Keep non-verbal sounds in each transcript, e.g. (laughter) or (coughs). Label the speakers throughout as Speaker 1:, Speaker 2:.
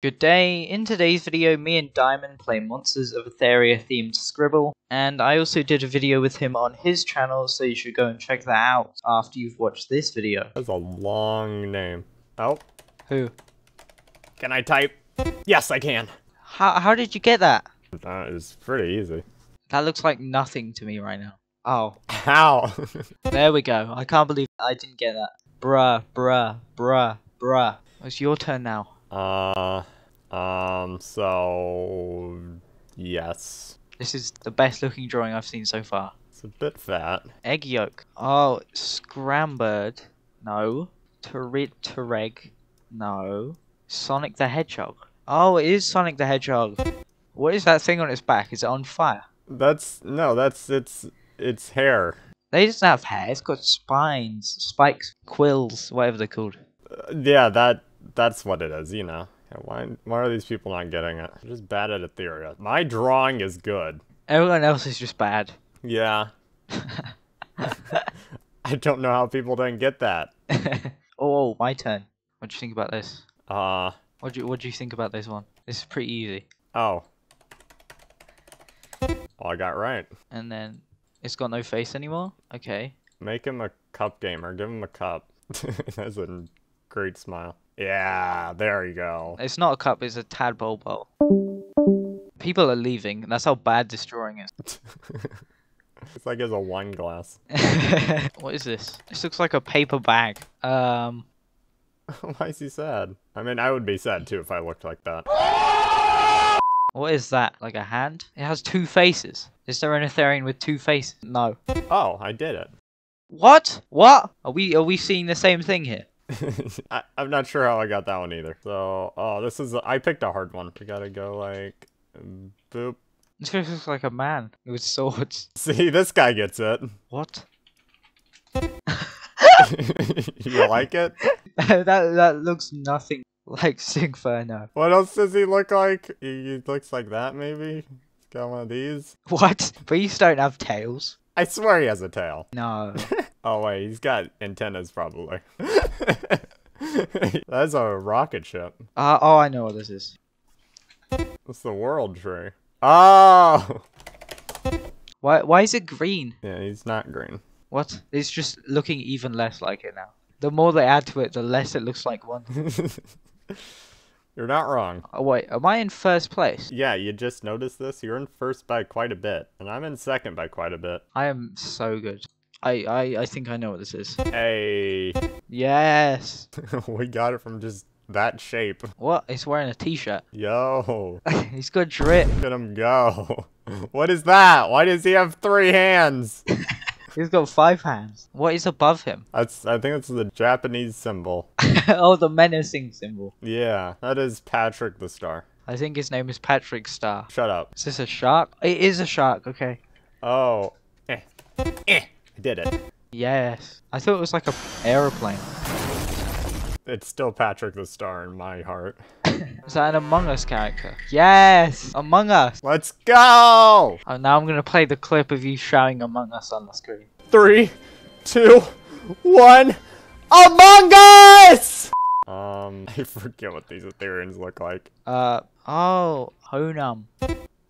Speaker 1: Good day, in today's video me and Diamond play Monsters of Etheria themed Skribbl, and I also did a video with him on his channel, so you should go and check that out after you've watched this video.
Speaker 2: That's a long name. Oh,
Speaker 1: Who?
Speaker 2: can I type? Yes, I can.
Speaker 1: How, how did you get that?
Speaker 2: That is pretty easy.
Speaker 1: That looks like nothing to me right now. Oh,
Speaker 2: How? (laughs)
Speaker 1: there we go. I can't believe I didn't get that. Bruh, bruh, bruh, bruh. It's your turn now.
Speaker 2: Uh, um, so, yes.
Speaker 1: This is the best looking drawing I've seen so far.
Speaker 2: It's a bit fat.
Speaker 1: Egg yolk. Oh, scrambled. No. Turret Tureg. No. Sonic the Hedgehog. Oh, it is Sonic the Hedgehog. What is that thing on its back? Is it on fire?
Speaker 2: That's, no, that's, it's, it's hair.
Speaker 1: They doesn't have hair. It's got spines, spikes, quills, whatever they're called.
Speaker 2: Uh, yeah, that, that's what it is, you know. Yeah, why, why are these people not getting it? They're just bad at Etheria. My drawing is good.
Speaker 1: Everyone else is just bad.
Speaker 2: Yeah. (laughs) (laughs) I don't know how people didn't get that. (laughs)
Speaker 1: oh, my turn. What do you think about this?
Speaker 2: Uh,
Speaker 1: What do you What do you think about this one? This is pretty easy.
Speaker 2: oh. Well, I got right.
Speaker 1: And then it's got no face anymore. Okay.
Speaker 2: Make him a cup gamer. Give him a cup. That's a great smile. Yeah, there you go.
Speaker 1: It's not a cup. It's a tadpole bowl. People are leaving. That's how bad destroying is. (laughs)
Speaker 2: it's like it's a wine glass. (laughs)
Speaker 1: what is this? This looks like a paper bag. Um, (laughs)
Speaker 2: Why is he sad? I mean, I would be sad too if I looked like that.
Speaker 1: what is that? Like a hand? It has two faces. Is there an Etherian with two faces? No.
Speaker 2: Oh, I did it.
Speaker 1: What? What? Are we are we seeing the same thing here? (laughs)
Speaker 2: I, I'm not sure how I got that one either. So, oh, this is, I picked a hard one. We gotta go like, boop.
Speaker 1: This just looks like a man with swords. (laughs)
Speaker 2: See, this guy gets it.
Speaker 1: What? (laughs)
Speaker 2: you like it?
Speaker 1: that that looks nothing like Sigferno.
Speaker 2: What else does he look like? He, he looks like that, maybe? He's got one of these.
Speaker 1: What? Beasts don't have tails.
Speaker 2: I swear he has a tail.
Speaker 1: No.
Speaker 2: Oh, wait, he's got antennas, probably. (laughs) That's a rocket ship.
Speaker 1: Uh, oh, I know what this is.
Speaker 2: What's the world tree. Oh!
Speaker 1: Why why is it green?
Speaker 2: Yeah, he's not green.
Speaker 1: What? It's just looking even less like it now. The more they add to it, the less it looks like one. (laughs)
Speaker 2: You're not wrong.
Speaker 1: Oh, wait, am I in first place?
Speaker 2: Yeah, you just noticed this? You're in first by quite a bit, and I'm in second by quite a bit.
Speaker 1: I am so good. I, I, I think I know what this is.
Speaker 2: Hey,
Speaker 1: Yes! (laughs)
Speaker 2: we got it from just that shape.
Speaker 1: What? He's wearing a t-shirt.
Speaker 2: Yo, (laughs)
Speaker 1: He's got drip.
Speaker 2: look at him go. (laughs) What is that? Why does he have three hands?
Speaker 1: He's got five hands. What is above him?
Speaker 2: That's, I think that's the Japanese symbol.
Speaker 1: oh, the menacing symbol.
Speaker 2: Yeah, that is Patrick the Star.
Speaker 1: I think his name is Patrick Star.
Speaker 2: Shut up.
Speaker 1: Is this a shark? It is a shark, okay.
Speaker 2: Oh, eh, eh, I did it.
Speaker 1: Yes. I thought it was like a aeroplane.
Speaker 2: It's still Patrick the Star in my heart. (coughs)
Speaker 1: Is that an Among Us character? Yes! Among Us!
Speaker 2: Let's go!
Speaker 1: Oh, now I'm gonna play the clip of you shouting Among Us on the screen.
Speaker 2: Three, two, one, Among Us! Um, (laughs) I forget what these Etherians look like.
Speaker 1: Uh, oh, Honum.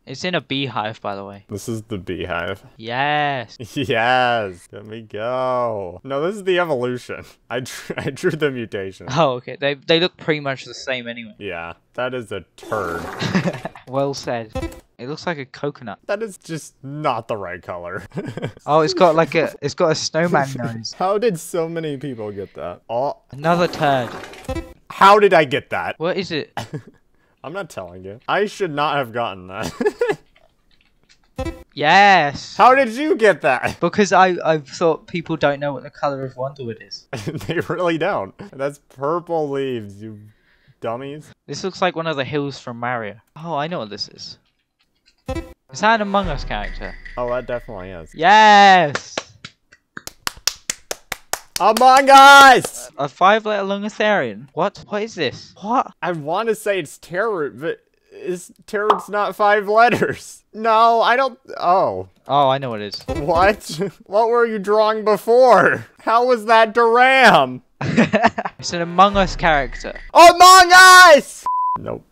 Speaker 1: It's in a beehive, by the way.
Speaker 2: This is the beehive.
Speaker 1: Yes. (laughs)
Speaker 2: Yes, let me go. No, this is the evolution. (laughs) I drew, I drew the mutation. (laughs)
Speaker 1: Oh, okay. They they look pretty much the same anyway.
Speaker 2: Yeah, that is a turd.
Speaker 1: Well said. It looks like a coconut.
Speaker 2: That is just not the right color.
Speaker 1: Oh, it's got like a it's got a snowman nose.
Speaker 2: How did so many people get that? Oh,
Speaker 1: Another turd.
Speaker 2: how did I get that?
Speaker 1: What is it?
Speaker 2: I'm not telling you. I should not have gotten that. (laughs)
Speaker 1: Yes.
Speaker 2: How did you get that? (laughs)
Speaker 1: Because I I thought people don't know what the color of Wonderwood is. (laughs)
Speaker 2: they really don't. That's purple leaves, you dummies.
Speaker 1: This looks like one of the hills from Mario. Oh, I know what this is. Is that an Among Us character?
Speaker 2: Oh, that definitely is.
Speaker 1: Yes!
Speaker 2: Among Us!
Speaker 1: A five-letter Lungatherian. What? What is this? What?
Speaker 2: I want to say it's terror, but is terror's not five letters? No, I don't. Oh,
Speaker 1: Oh, I know what it is. (laughs)
Speaker 2: what? what were you drawing before? How was that Duram? (laughs)
Speaker 1: it's an Among Us character.
Speaker 2: Among Us! Nope.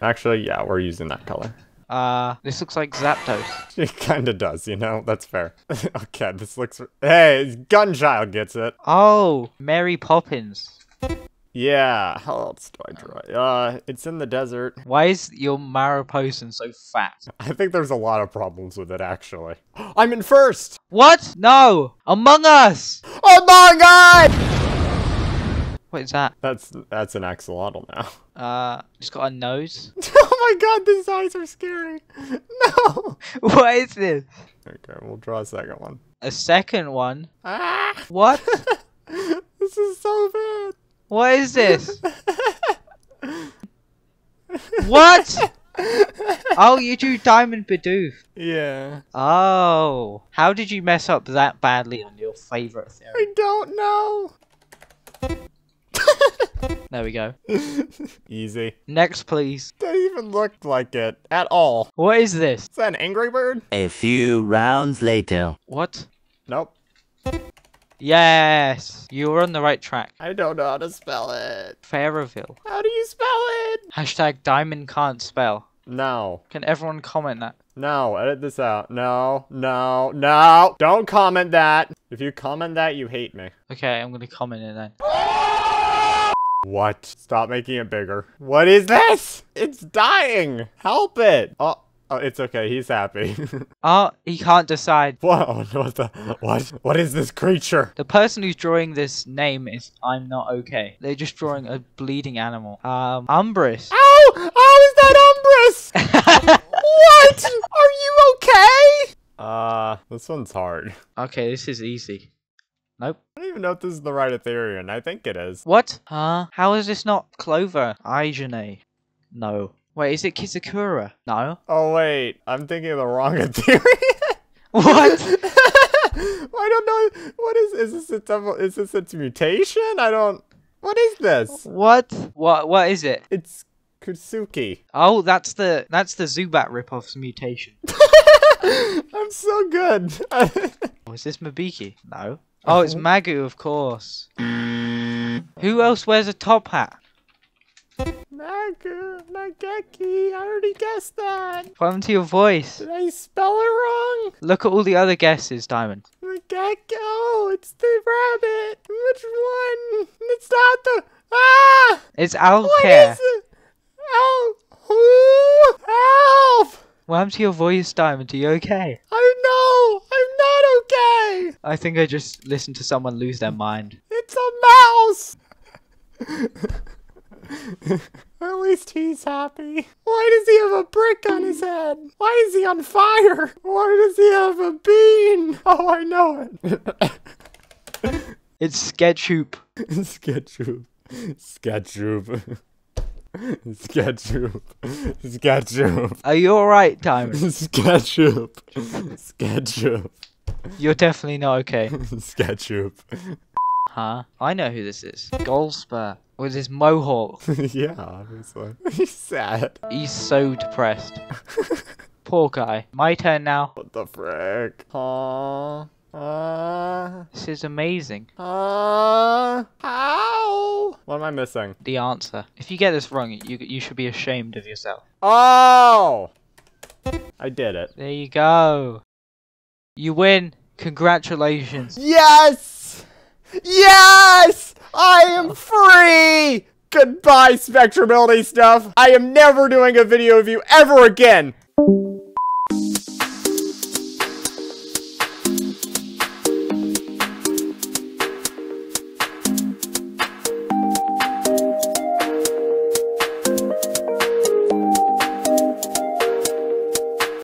Speaker 2: Actually, yeah, we're using that color.
Speaker 1: Uh, this looks like Zapdos. (laughs)
Speaker 2: It kinda does, you know? That's fair. (laughs) okay, this looks... Hey, Gunchild gets it.
Speaker 1: Oh, Mary Poppins.
Speaker 2: Yeah, how else do I draw it? Uh, it's in the desert.
Speaker 1: Why is your Mariposan so fat?
Speaker 2: I think there's a lot of problems with it, actually. (gasps) I'm in first!
Speaker 1: What? No! Among Us!
Speaker 2: Among Us!
Speaker 1: What is that?
Speaker 2: That's that's an axolotl now.
Speaker 1: Uh, it's got a nose. (laughs)
Speaker 2: oh my god, these eyes are scary. (laughs) No!
Speaker 1: What is this?
Speaker 2: Okay, we'll draw a second one.
Speaker 1: A second one?
Speaker 2: Ah!
Speaker 1: What? (laughs)
Speaker 2: this is so bad.
Speaker 1: What is this? (laughs) What? Oh, you drew Diamond Bidoof.
Speaker 2: Yeah.
Speaker 1: Oh. How did you mess up that badly on your favorite theory?
Speaker 2: I don't know.
Speaker 1: There we go. (laughs)
Speaker 2: Easy.
Speaker 1: Next, please.
Speaker 2: Doesn't even look like it at all.
Speaker 1: What is this?
Speaker 2: Is that an angry bird?
Speaker 3: A few rounds later.
Speaker 1: What?
Speaker 2: Nope.
Speaker 1: Yes! You were on the right track.
Speaker 2: I don't know how to spell it.
Speaker 1: Fairyville.
Speaker 2: How do you spell it?
Speaker 1: Hashtag diamond can't spell.
Speaker 2: No.
Speaker 1: Can everyone comment that?
Speaker 2: No, edit this out. No, no, no. Don't comment that. If you comment that, you hate me.
Speaker 1: Okay, I'm gonna comment it then.
Speaker 2: What? Stop making it bigger. What is this? It's dying. Help it. Oh, oh it's okay. He's happy.
Speaker 1: Oh, (laughs) he can't decide.
Speaker 2: Whoa, what the? What? What is this creature?
Speaker 1: The person who's drawing this name is I'm not okay. They're just drawing a bleeding animal. Um, Umbris.
Speaker 2: Ow! How is that Umbris? (laughs) what? Are you okay? Uh, this one's hard.
Speaker 1: okay, this is easy. Nope.
Speaker 2: I don't even know if this is the right Etherian. I think it is.
Speaker 1: What? Huh? How is this not Clover? Aijane. No. Wait, is it Kizakura? No.
Speaker 2: Oh wait, I'm thinking of the wrong (laughs) Etherian. (laughs)
Speaker 1: What? (laughs)
Speaker 2: I don't know. What is is this? Its is this its mutation? I don't. What is this?
Speaker 1: what? What? What is it?
Speaker 2: It's Kutsuki.
Speaker 1: Oh, that's the that's the Zubat ripoff's mutation.
Speaker 2: I'm so good.
Speaker 1: Oh, is this Mabiki? No. Oh, it's Magu, of course. Who else wears a top hat?
Speaker 2: Nagu, Nageki. I already guessed that.
Speaker 1: What happened to your voice?
Speaker 2: Did I spell it wrong?
Speaker 1: Look at all the other guesses, Diamond.
Speaker 2: Nageki. Oh, it's the rabbit. Which one? It's not the. Ah!
Speaker 1: It's
Speaker 2: What
Speaker 1: Owlcare.
Speaker 2: is it? Help! Who? Help!
Speaker 1: What happened to your voice, Diamond? Are you okay?
Speaker 2: I know! I'm not!
Speaker 1: I think I just listened to someone lose their mind.
Speaker 2: It's a mouse! (laughs) At least he's happy. Why does he have a brick on his head? Why is he on fire? Why does he have a bean? Oh, I know it. (laughs)
Speaker 1: It's Sketchoop.
Speaker 2: Sketchup. Sketchup. Sketchup. Sketchup.
Speaker 1: Are you alright, Diamond? (laughs)
Speaker 2: Sketchup. Sketchup.
Speaker 1: You're definitely not okay. (laughs)
Speaker 2: Sketchup.
Speaker 1: Huh? I know who this is. Goldspur. With his mohawk. (laughs)
Speaker 2: yeah, obviously. (laughs) He's sad.
Speaker 1: He's so depressed. Poor guy. My turn now.
Speaker 2: What the frick? Huh? Uh,
Speaker 1: This is amazing.
Speaker 2: uh, how? What am I missing?
Speaker 1: The answer. If you get this wrong, you you should be ashamed of yourself.
Speaker 2: Oh! I did it.
Speaker 1: There you go. You win. Congratulations.
Speaker 2: Yes! Yes! I am free! Goodbye, Spectrability stuff. I am never doing a video of you ever again.